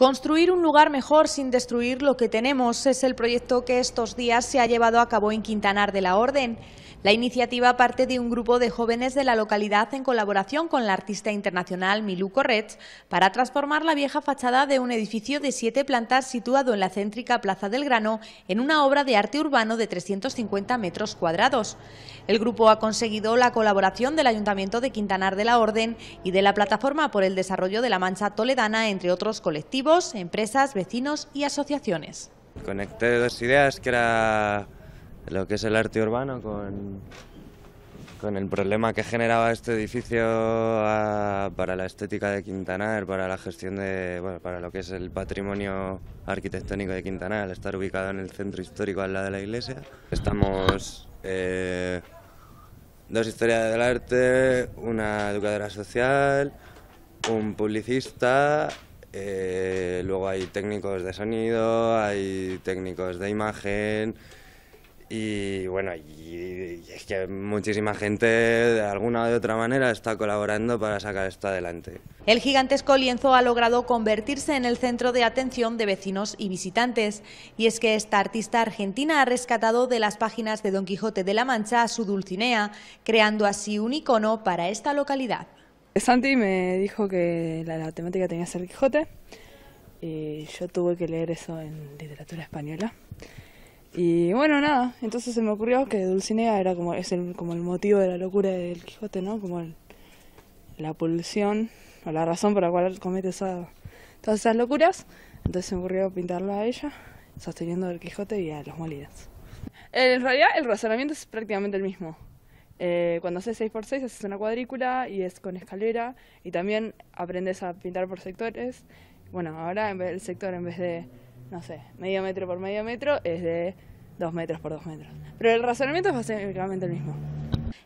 Construir un lugar mejor sin destruir lo que tenemos es el proyecto que estos días se ha llevado a cabo en Quintanar de la Orden. La iniciativa parte de un grupo de jóvenes de la localidad en colaboración con la artista internacional Milú Correts para transformar la vieja fachada de un edificio de siete plantas situado en la céntrica Plaza del Grano en una obra de arte urbano de 350 metros cuadrados. El grupo ha conseguido la colaboración del Ayuntamiento de Quintanar de la Orden y de la Plataforma por el Desarrollo de la Mancha Toledana, entre otros colectivos empresas, vecinos y asociaciones. Conecté dos ideas, que era lo que es el arte urbano con, con el problema que generaba este edificio para la estética de Quintanar, para la gestión de, para lo que es el patrimonio arquitectónico de Quintanar, estar ubicado en el centro histórico al lado de la iglesia. Estamos eh, dos historias del arte, una educadora social, un publicista eh, luego hay técnicos de sonido, hay técnicos de imagen y bueno, y, es que muchísima gente de alguna o de otra manera está colaborando para sacar esto adelante. El gigantesco lienzo ha logrado convertirse en el centro de atención de vecinos y visitantes. Y es que esta artista argentina ha rescatado de las páginas de Don Quijote de la Mancha su Dulcinea, creando así un icono para esta localidad. Santi me dijo que la, temática tenía que ser Quijote y yo tuve que leer eso en literatura española. Y bueno, nada, entonces se me ocurrió que Dulcinea era como, es el, como el motivo de la locura del Quijote, ¿no? Como la pulsión o la razón por la cual comete todas esas locuras. Entonces se me ocurrió pintarla a ella, sosteniendo al Quijote y a los molinos. En realidad el razonamiento es prácticamente el mismo. Eh, cuando haces 6x6 haces una cuadrícula y es con escalera y también aprendes a pintar por sectores. Bueno, ahora en vez, el sector en vez de, no sé, medio metro por medio metro es de 2 metros por 2 metros. Pero el razonamiento es básicamente el mismo.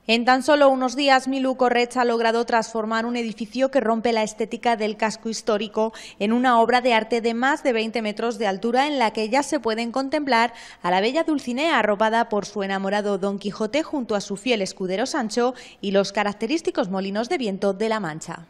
En tan solo unos días, Milú Correch ha logrado transformar un edificio que rompe la estética del casco histórico en una obra de arte de más de 20 metros de altura en la que ya se pueden contemplar a la bella Dulcinea arropada por su enamorado Don Quijote junto a su fiel escudero Sancho y los característicos molinos de viento de la Mancha.